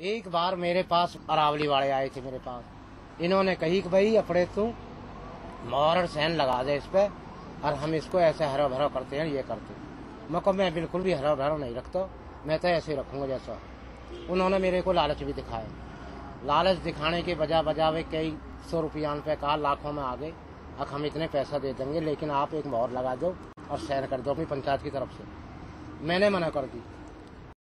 एक बार मेरे पास अरावली वाले आए थे मेरे पास। इन्होंने कही कि भाई, अपने तू मोहर और लगा दे इस पे, और हम इसको ऐसे हरा भरा करते हैं, ये करते हैं। मैं को मैं बिल्कुल भी हरा भरा नहीं रखता, मैं तो ऐसे ही रखूँगा जैसा। उन्होंने मेरे को लालच भी दिखाया। लालच दिखाने के बजा बजा वे कई सौ रुपया पे कहा, लाखों में आ गए, अब हम इतने पैसा दे देंगे, लेकिन आप एक मोहर लगा दो और सहन कर दो अपनी पंचायत की तरफ़ से। मैंने मना कर दी।